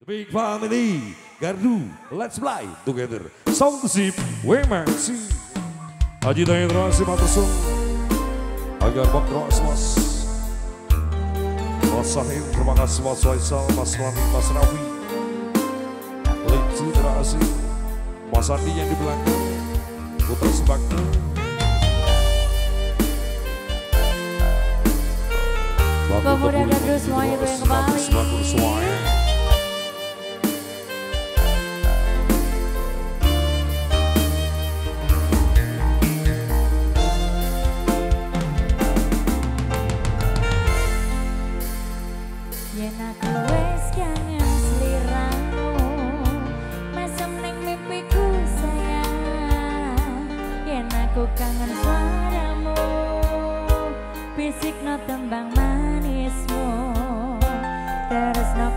The Big Family, Gardu, Let's Fly Together. Sound Sip, WMC. Haji kasih Matur Agar Bang Terus Mas. Mas terima kasih Mas Faisal, Mas Lani, Mas terima kasih. Mas Andi yang di belakang. Putra Sebakti. Pemuda Gardu semuanya goyang kembali. Semuanya. aku kangen suaramu Bisik no tembang manismu. Terus no